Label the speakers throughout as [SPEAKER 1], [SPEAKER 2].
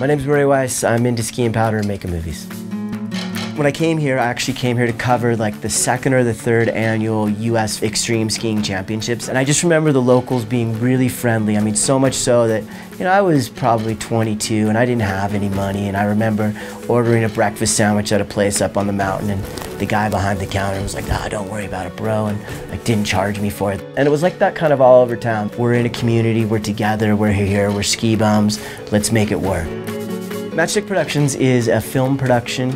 [SPEAKER 1] My name's Murray Wais. I'm into skiing powder and making movies. When I came here, I actually came here to cover like the second or the third annual US Extreme Skiing Championships. And I just remember the locals being really friendly. I mean, so much so that, you know, I was probably 22 and I didn't have any money. And I remember ordering a breakfast sandwich at a place up on the mountain and the guy behind the counter was like, ah, don't worry about it, bro. And like didn't charge me for it. And it was like that kind of all over town. We're in a community, we're together, we're here, we're ski bums, let's make it work. Matchstick Productions is a film production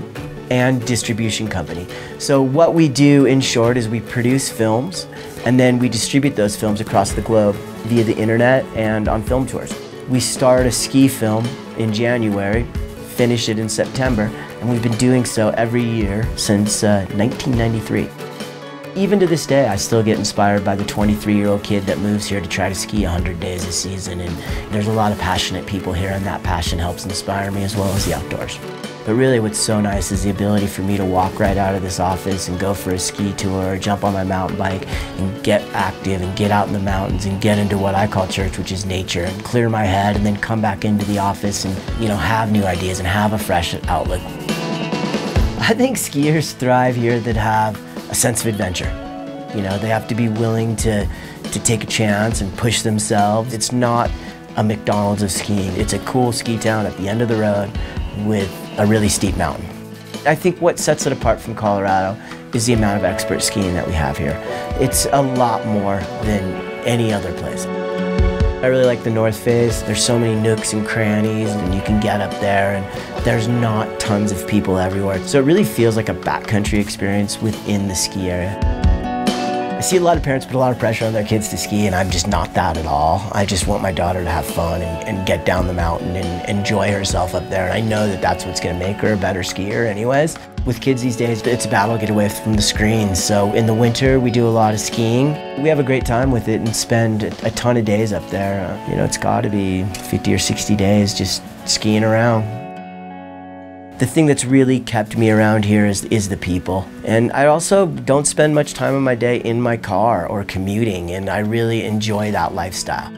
[SPEAKER 1] and distribution company. So what we do in short is we produce films and then we distribute those films across the globe via the internet and on film tours. We start a ski film in January, finish it in September, and we've been doing so every year since uh, 1993. Even to this day, I still get inspired by the 23-year-old kid that moves here to try to ski 100 days a season, and there's a lot of passionate people here, and that passion helps inspire me as well as the outdoors. But really what's so nice is the ability for me to walk right out of this office and go for a ski tour or jump on my mountain bike and get active and get out in the mountains and get into what I call church, which is nature, and clear my head and then come back into the office and, you know, have new ideas and have a fresh outlook. I think skiers thrive here that have a sense of adventure. You know, they have to be willing to, to take a chance and push themselves. It's not a McDonald's of skiing. It's a cool ski town at the end of the road with a really steep mountain. I think what sets it apart from Colorado is the amount of expert skiing that we have here. It's a lot more than any other place. I really like the North Face. There's so many nooks and crannies and you can get up there and there's not tons of people everywhere. So it really feels like a backcountry experience within the ski area. I see a lot of parents put a lot of pressure on their kids to ski and I'm just not that at all. I just want my daughter to have fun and, and get down the mountain and enjoy herself up there. And I know that that's what's gonna make her a better skier anyways. With kids these days, it's a battle to get away from the screens. So in the winter, we do a lot of skiing. We have a great time with it and spend a ton of days up there. Uh, you know, it's gotta be 50 or 60 days just skiing around. The thing that's really kept me around here is, is the people. And I also don't spend much time of my day in my car or commuting, and I really enjoy that lifestyle.